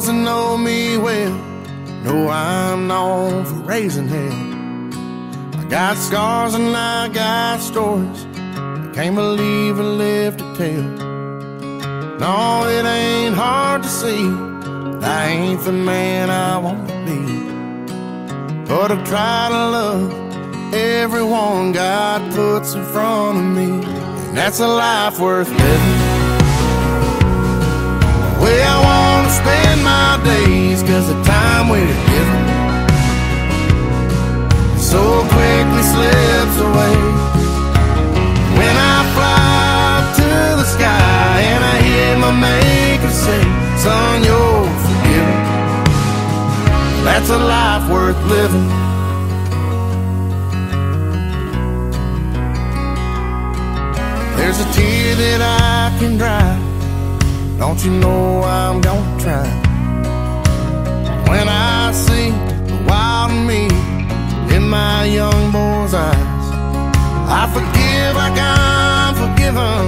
that know me well know I'm known for raising hell. I got scars and I got stories. I can't believe I live to tell. No, it ain't hard to see. I ain't the man I want to be. But I try to love everyone God puts in front of me. And that's a life worth living. The way I want to spend my days, cause the time we're given so quickly slips away. When I fly to the sky and I hear my maker say, Son, you're forgiven. That's a life worth living. There's a tear that I can dry. Don't you know I'm gonna try? When I see the wild me in my young boy's eyes, I forgive like I'm forgiven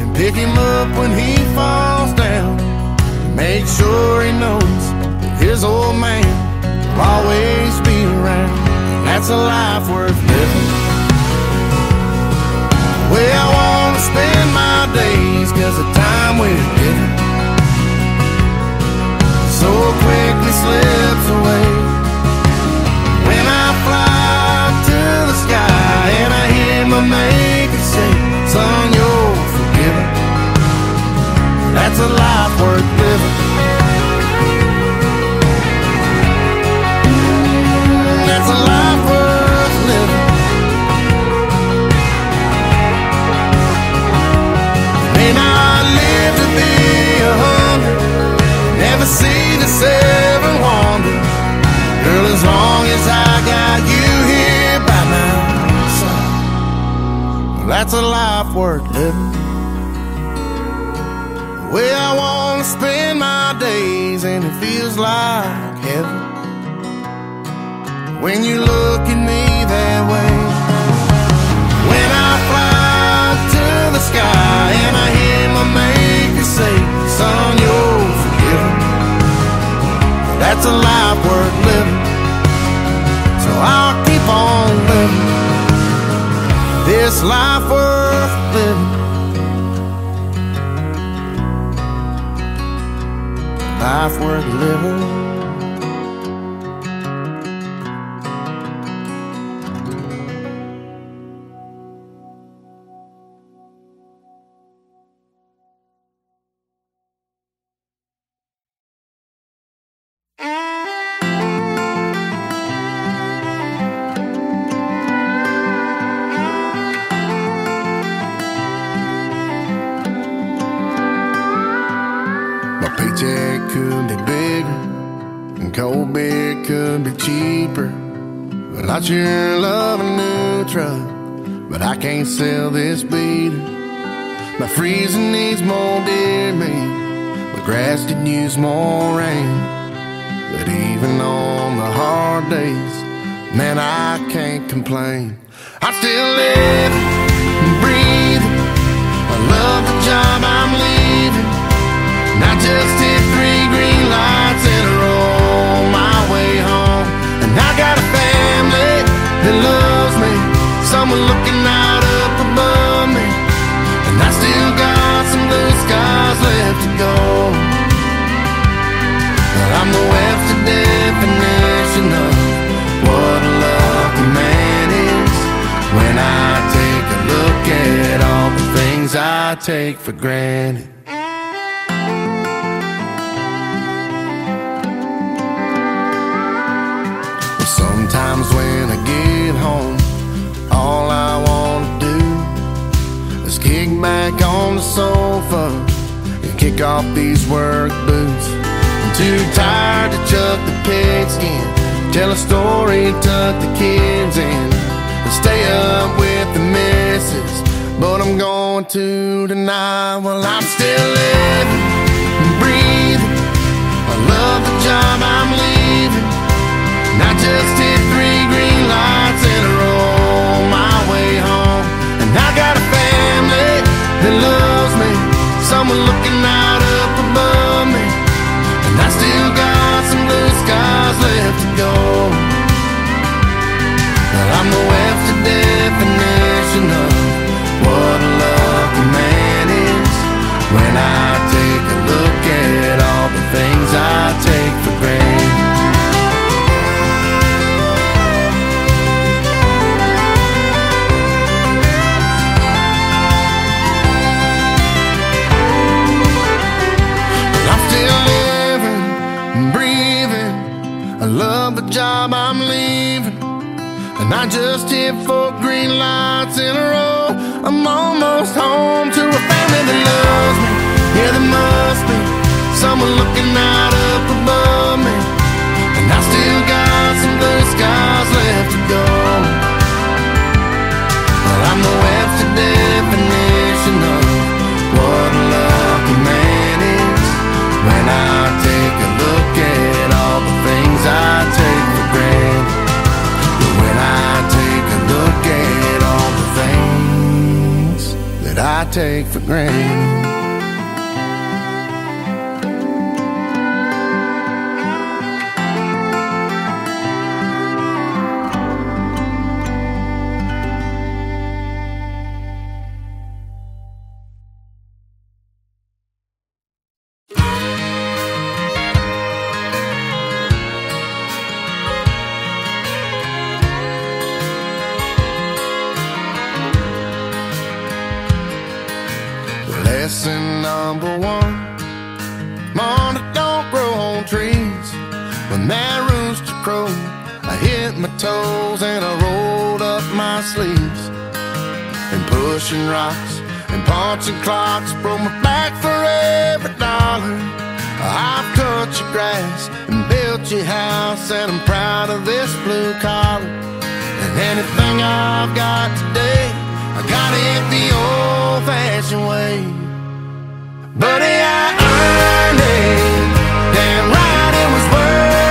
and pick him up when he falls down. Make sure he knows that his old man will always be around. That's a life worth living. Way I want to spend my days, cause the time we're given so quickly slips away. When I fly to the sky and I hear my maker say, Son, you're forgiven. That's a life worth living. That's a life worth living. May not live to be a hundred, never see seven wonder. Girl, as long as I got you here by my side, that's a life worth living. The way I wanna spend my days, and it feels like heaven. When you look at me that way, when I fly to the sky and I hear sell this beater. My freezer needs more deer meat, my grass could use more rain. But even on the hard days, man, I can't complain. I'm still live and breathing. I love the job I'm leaving. I just take for granted. Sometimes when I get home, all I want to do is kick back on the sofa and kick off these work boots. I'm too tired to chuck the pigskin, tell a story, tuck the kids in, and stay up with the missus. But I'm going want to deny, while I'm still living and breathing. I love the job I'm leaving. And I just hit three green lights in a row my way home. And I got a family that loves me, someone looking out up above me. And I still got some blue skies left to go. But I'm the toes and I rolled up my sleeves. And pushing rocks and punching clocks broke my back for every dollar. I've cut your grass and built your house and I'm proud of this blue collar. And anything I've got today, I got it the old-fashioned way. Buddy, I earned it. Damn right it was worth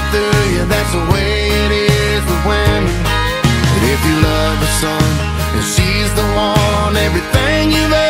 right through you, that's the way it is with women. But if you love a son, and she's the one, everything you've ever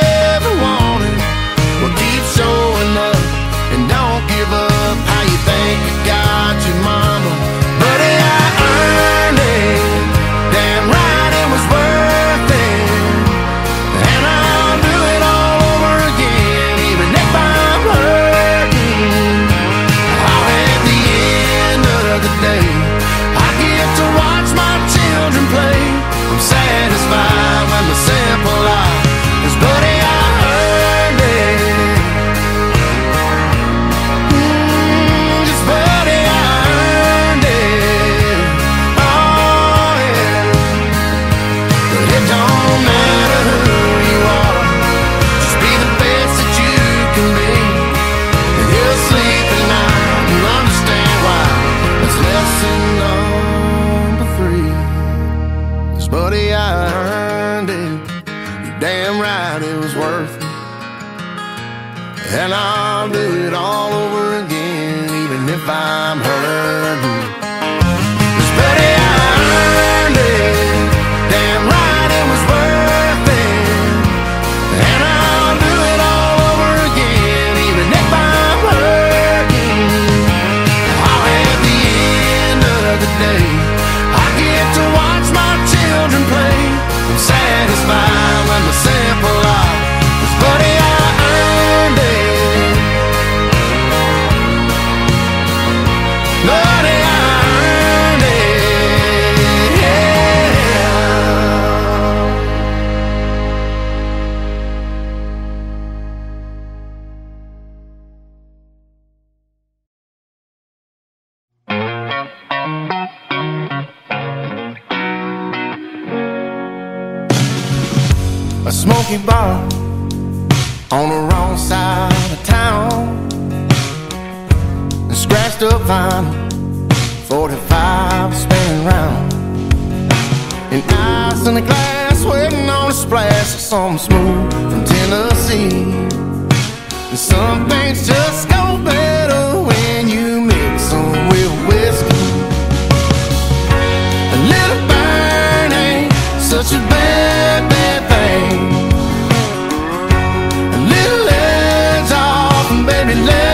and left.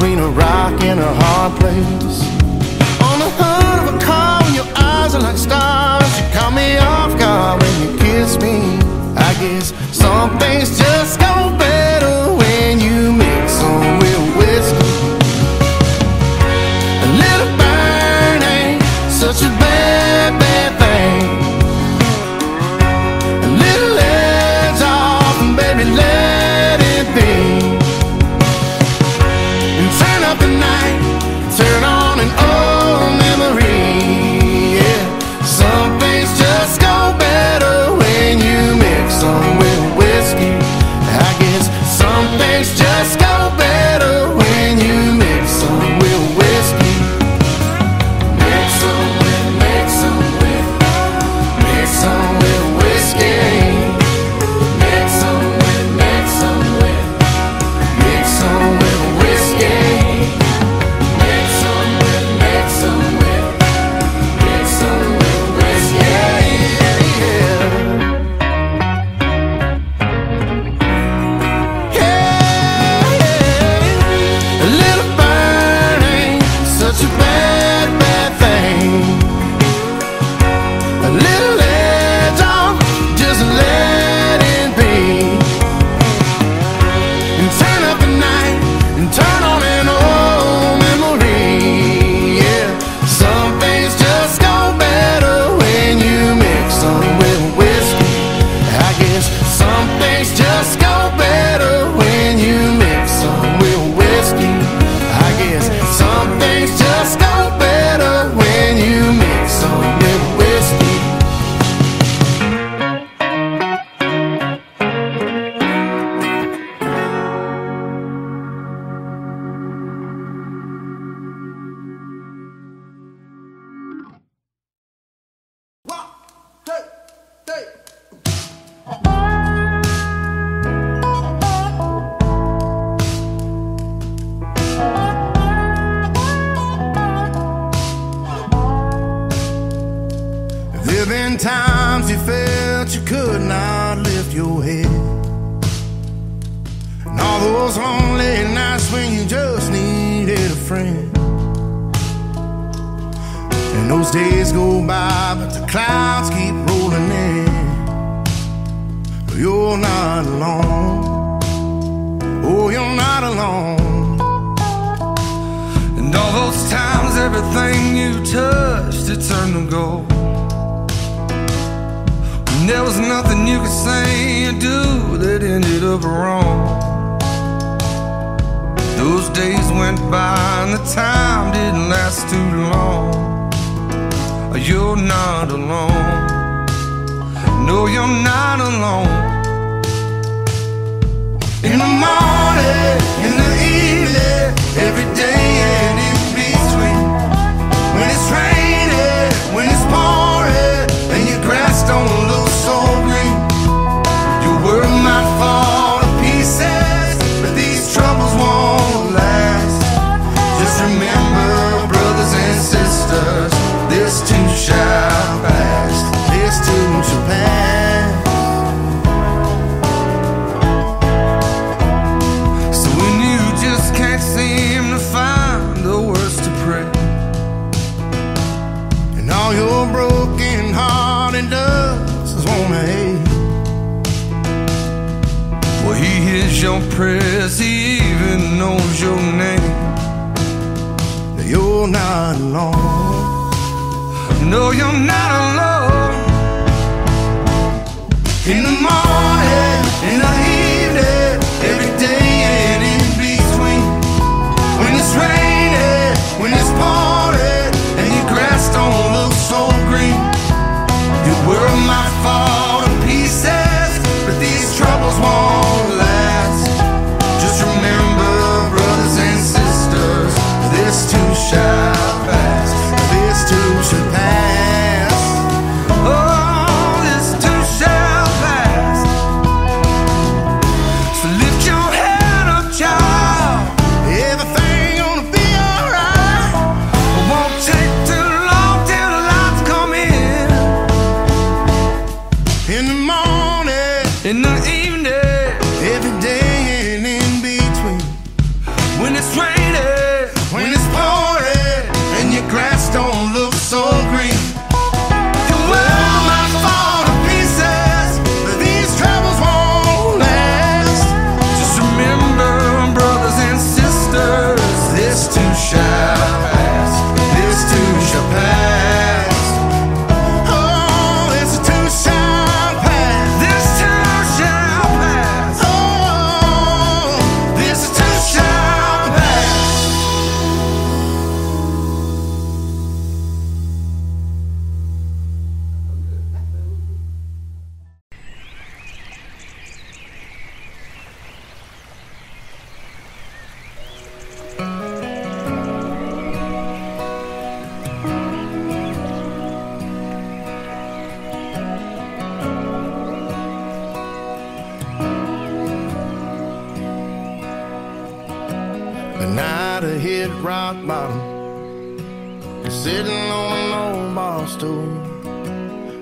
between a rock and a hard place. On the hood of a car when your eyes are like stars, you caught me off guard when you kissed me. I guess some things just go. Those days go by, but the clouds keep rolling in. You're not alone. Oh, you're not alone. And all those times, everything you touched, it turned to gold. And there was nothing you could say or do that ended up wrong. Those days went by and the time didn't last too long you're not alone. No, you're not alone. In the morning, in the evening, every day and in between. When it's raining, when it's pouring.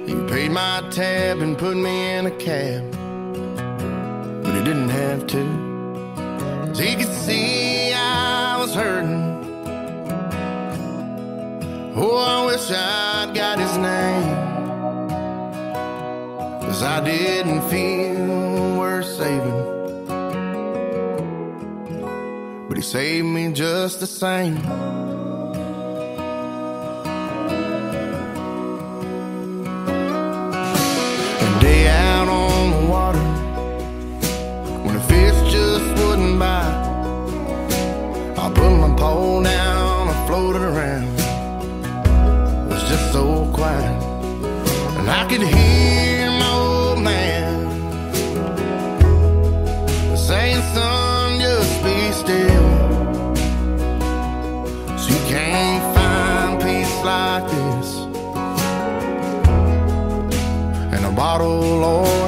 You paid my tab and put me in a cab, but you didn't have to. So you could see, I was hurting. Oh, I wish I'd got his name. Cause I didn't feel worth saving. But he saved me just the same. rolled down, I floated around. It was just so quiet. And I could hear my old man saying, son, just be still. So you can't find peace like this. in a bottle, Lord.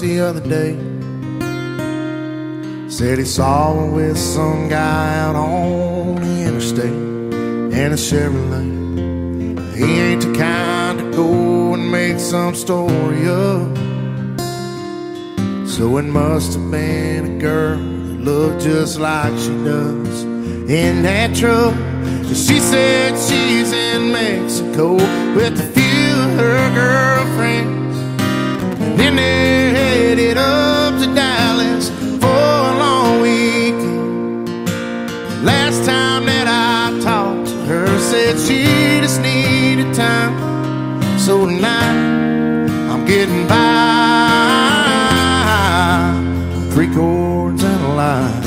the other day. Said he saw her with some guy out on the interstate in a Chevrolet. He ain't the kind to go and make some story up. So it must have been a girl that looked just like she does in that truck. She said she's in Mexico with a few of her girlfriends. And then said she just needed time. So tonight, I'm getting by. Three chords and a lie.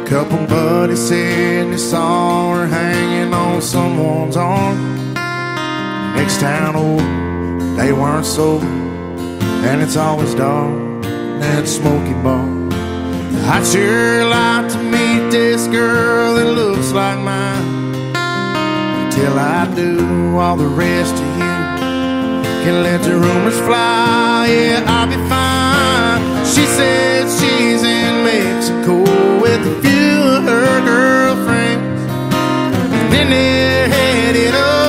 A couple buddies said they saw her hanging on someone's arm. Next town over, they weren't sober, and it's always dark. That smoky bar. I'd sure like to meet this girl that looks like mine. Till I do, all the rest of you can let the rumors fly. Yeah, I'll be fine. She said she's in Mexico with a few of her girlfriends. And then they're headed up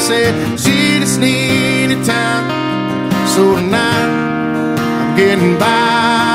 said she just needed time. So tonight I'm getting by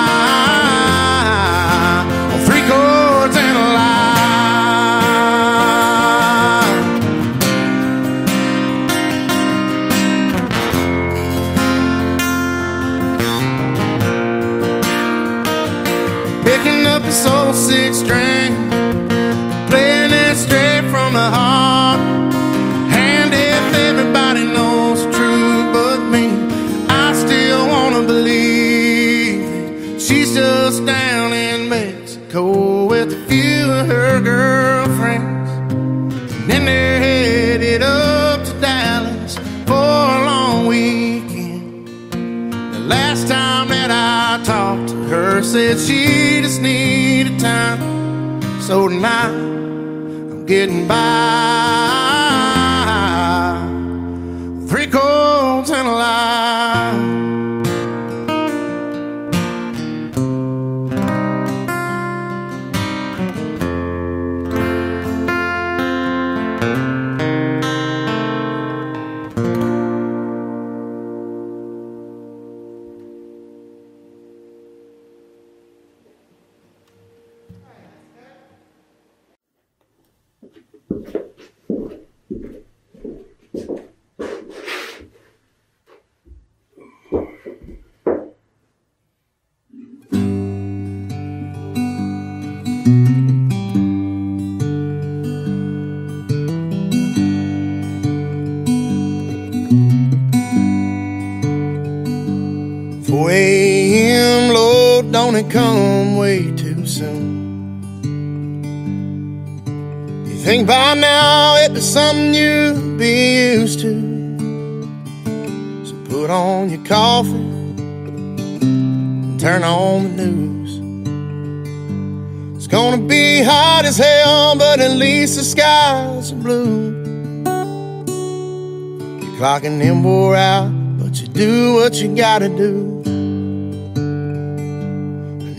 that I talked to her, said she just needed time. So tonight I'm getting by. Three chords and a lie. Don't come way too soon? You think by now it'd something you'd be used to. So put on your coffee and turn on the news. It's gonna be hot as hell, but at least the skies are blue. Your clocking in wore out, but you do what you gotta do.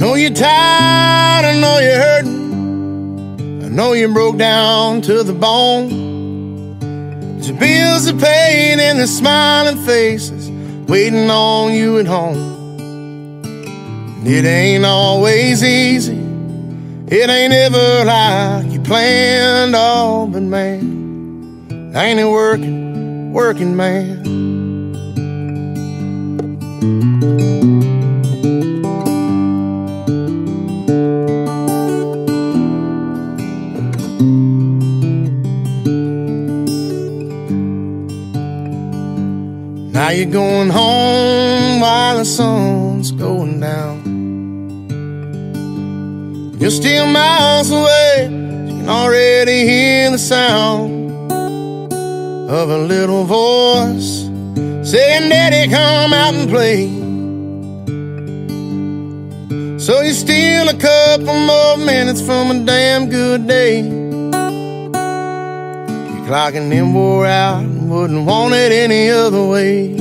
I know you're tired, I know you're hurting. I know you broke down to the bone. But your bills are paid and the smiling faces waiting on you at home. And it ain't always easy. It ain't ever like you planned, all but man, ain't it working, working man? Now you're going home while the sun's going down. You're still miles away, you can already hear the sound of a little voice saying, Daddy, come out and play. So you're a couple more minutes from a damn good day. Clocking in wore out, and wouldn't want it any other way.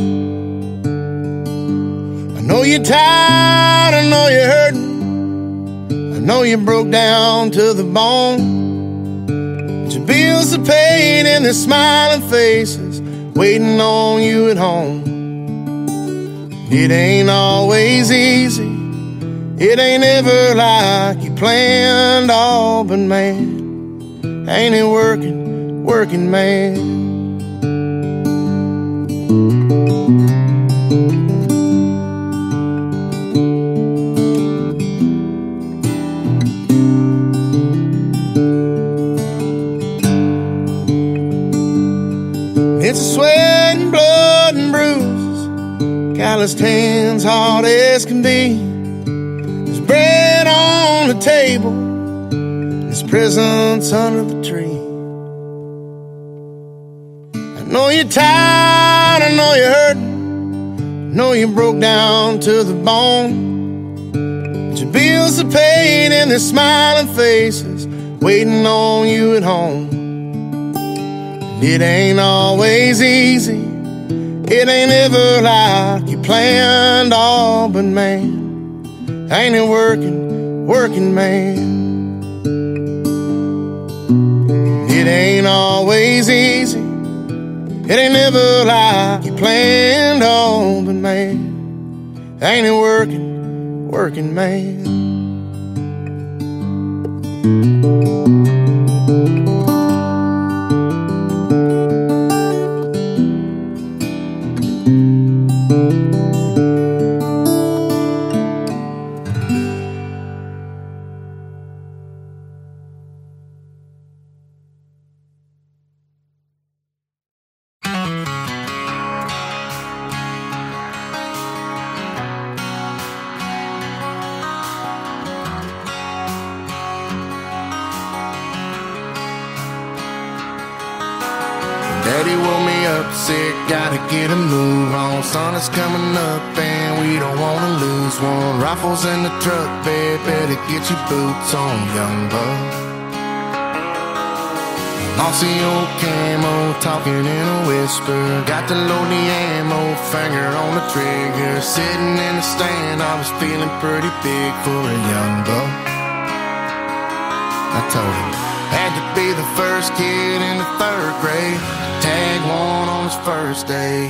I know you're tired, I know you're hurting. I know you broke down to the bone. But your bills are paid and there's smiling faces waiting on you at home. It ain't always easy. It ain't ever like you planned, all but man, ain't it working, working man. It's a sweat and blood and bruises, calloused hands, hard as can be. There's bread on the table, there's presents under the tree know you're tired, I know you're hurting, I know you broke down to the bone. But your bills are paid and there's smiling faces waiting on you at home. It ain't always easy. It ain't ever like you planned all, but man, ain't it working, working, man? It ain't always easy. It ain't never like you planned all, but man, ain't it working, working, man? On, young buck. The old camo, talking in a whisper. Got to load the ammo, finger on the trigger. Sitting in the stand, I was feeling pretty big for a young buck. I told him, had to be the first kid in the third grade. Tag one on his first day.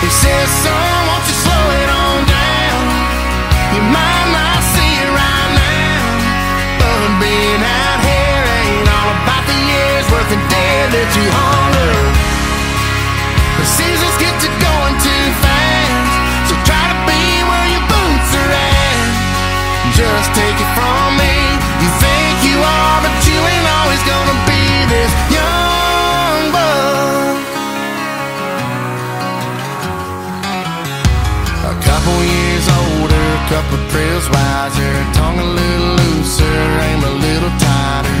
He said, son, won't you slow it on down? You might not worth dead that you holler. The seasons get to going too fast, so try to be where your boots are at. Just take it from me. You think you are, but you ain't always gonna be this young buck. A couple years older, couple trails wiser, tongue a little looser, aim a little tighter.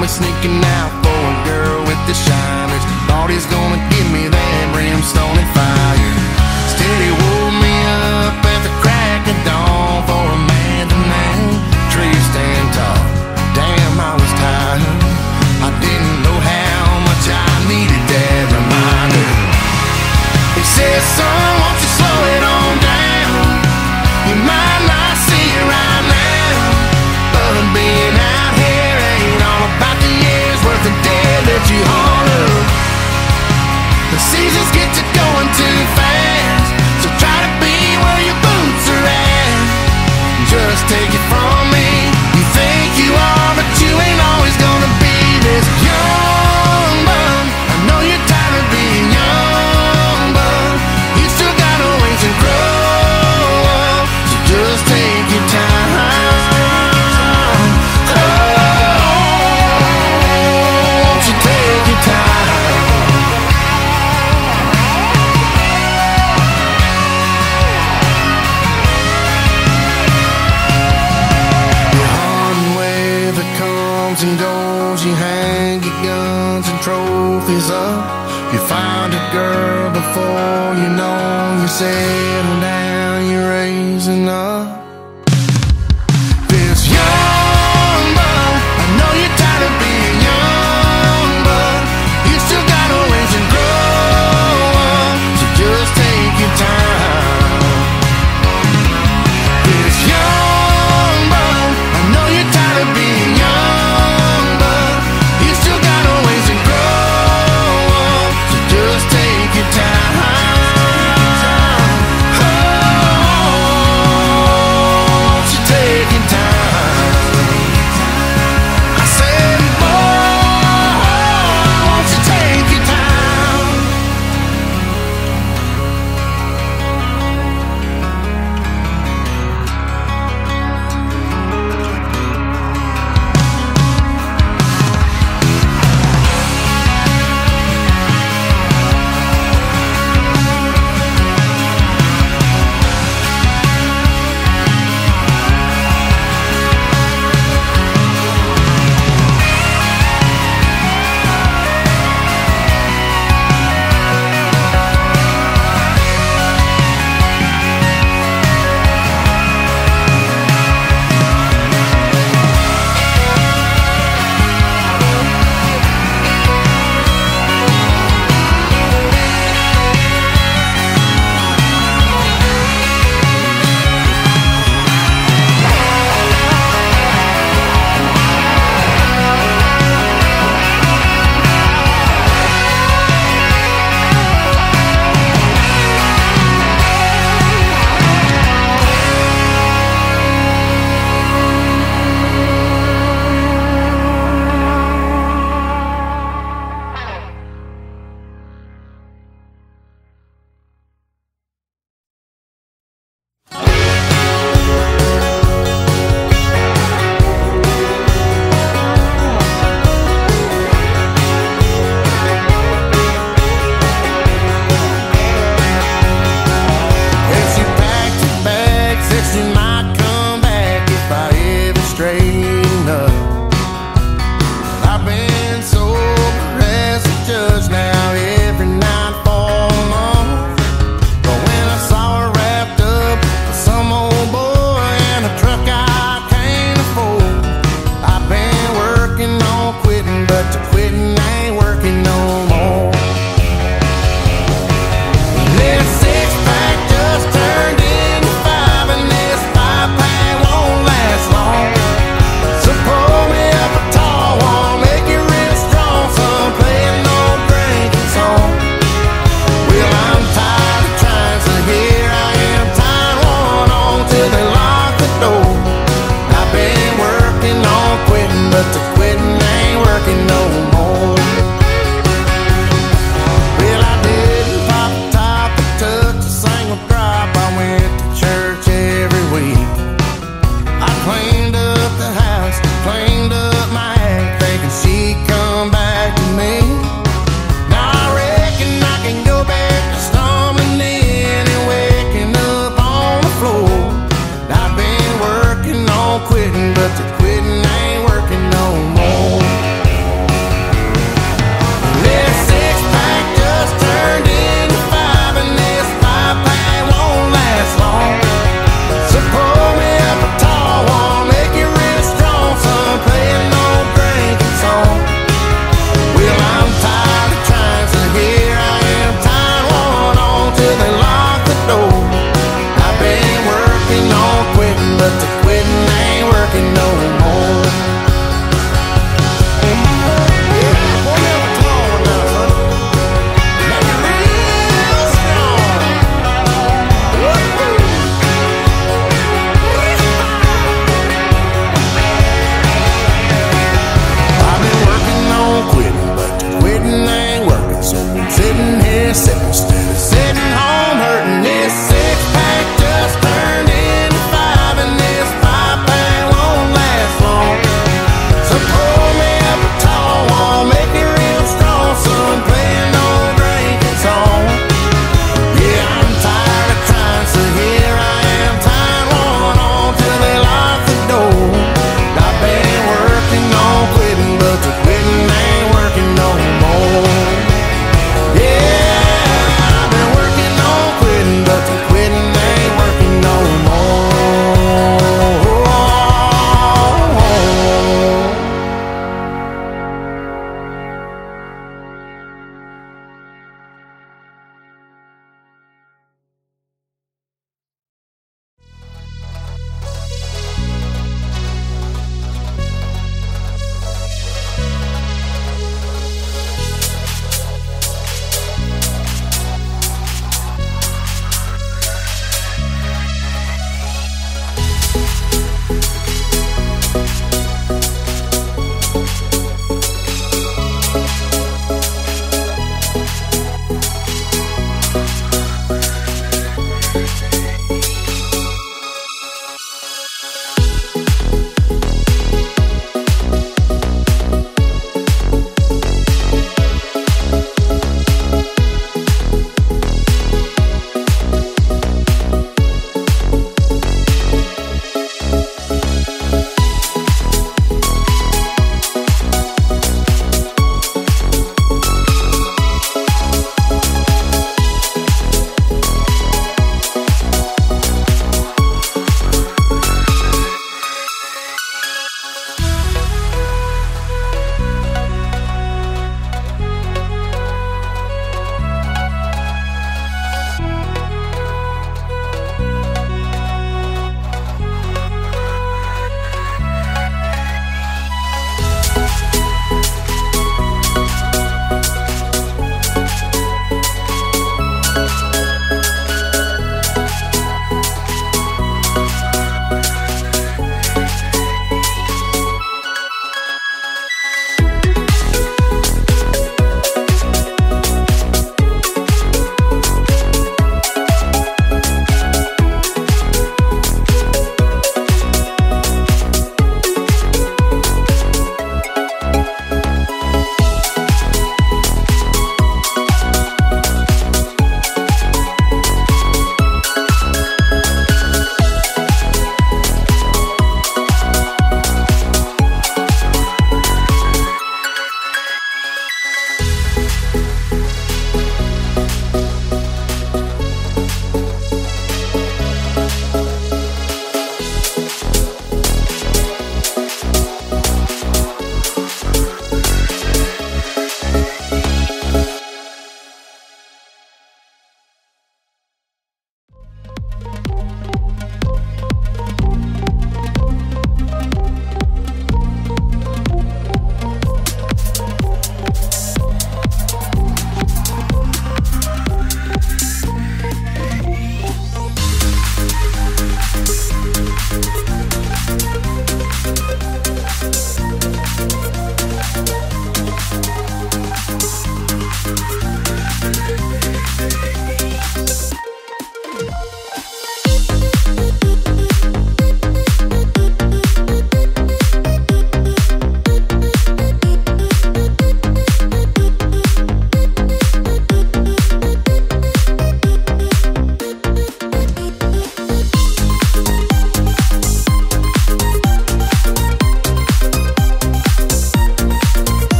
Me sneaking out a girl with the shiners. Thought he's gonna give me that brimstone and fire. Steady woke me up at the crack of dawn get